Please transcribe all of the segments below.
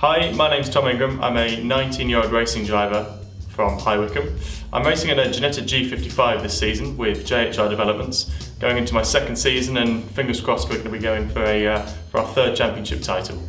Hi, my name's Tom Ingram. I'm a 19 year old racing driver from High Wycombe. I'm racing in a Ginetta G55 this season with JHR Developments, going into my second season and fingers crossed we're going to be going for, a, uh, for our third championship title.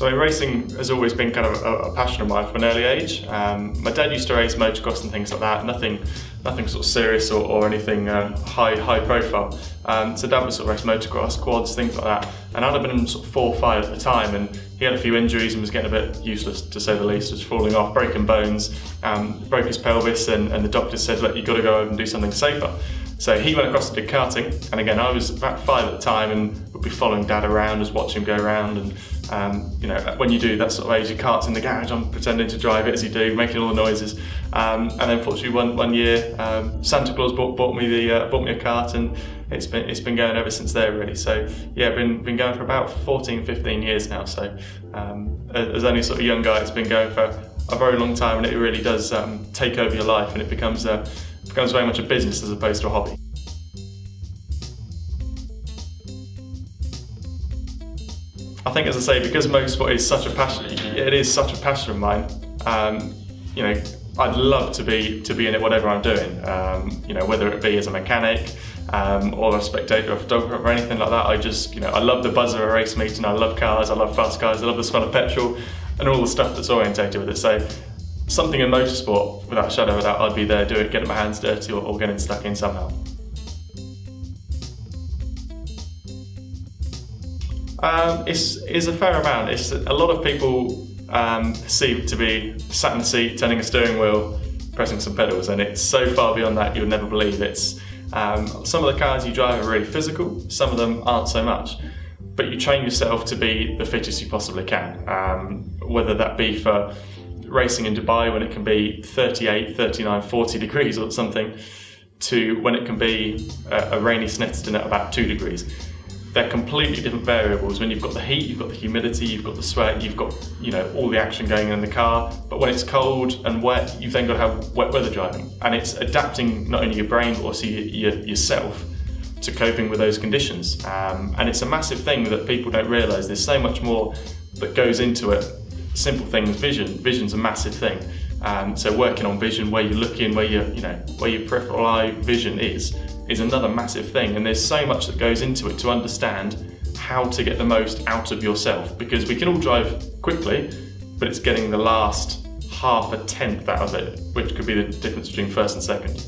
So racing has always been kind of a, a, passion of mine from an early age. Um, my dad used to race motocross and things like that, nothing, nothing sort of serious or, or anything uh, high, high profile. Um, so dad would sort of race motocross, quads, things like that. And I'd have been sort of four or five at the time and he had a few injuries and was getting a bit useless to say the least, was falling off, breaking bones, um, broke his pelvis and, and the doctor said, look, you've got to go and do something safer. So he went across and did karting, and again, I was about five at the time and would be following dad around, just watching him go around. And um, you know, when you do that sort of age, your kart's in the garage, I'm pretending to drive it as you do, making all the noises. Um, and then, fortunately, one, one year, um, Santa Claus bought, bought me the uh, bought me a kart, and it's been it's been going ever since there, really. So yeah, been been going for about 14, 15 years now. So um, as only sort of young guy, it's been going for a very long time, and it really does um, take over your life, and it becomes a becomes very much a business as opposed to a hobby. I think, as I say, because motorsport is such a passion, it is such a passion of mine. Um, you know, I'd love to be to be in it, whatever I'm doing. Um, you know, whether it be as a mechanic um, or a spectator, or a photographer, or anything like that. I just, you know, I love the buzz of a race meeting. I love cars. I love fast cars. I love the smell of petrol and all the stuff that's orientated with it. So something in motorsport, without a shadow of a doubt, I'd be there, doing it, getting my hands dirty or, or getting stuck in somehow. Um, it's, it's a fair amount. It's a lot of people um, perceive to be sat in the seat, turning a steering wheel, pressing some pedals, and it's so far beyond that you'll never believe. It's um, some of the cars you drive are really physical, some of them aren't so much. But you train yourself to be the fittest you possibly can, um, whether that be for racing in Dubai when it can be 38, 39, 40 degrees or something, to when it can be a, a rainy Snetterton at about two degrees. They're completely different variables. When you've got the heat, you've got the humidity, you've got the sweat, you've got you know all the action going in the car. But when it's cold and wet, you've then got to have wet weather driving, and it's adapting not only your brain but also your, your, yourself to coping with those conditions. Um, and it's a massive thing that people don't realise. There's so much more that goes into it simple things, vision. Vision's a massive thing. Um, so working on vision, where you're looking, where your you know where your peripheral eye vision is, is another massive thing. And there's so much that goes into it to understand how to get the most out of yourself. Because we can all drive quickly, but it's getting the last half a tenth out of it, which could be the difference between first and second.